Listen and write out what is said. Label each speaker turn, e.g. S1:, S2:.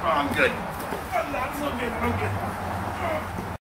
S1: Oh, I'm good. I'm not so good. I'm good.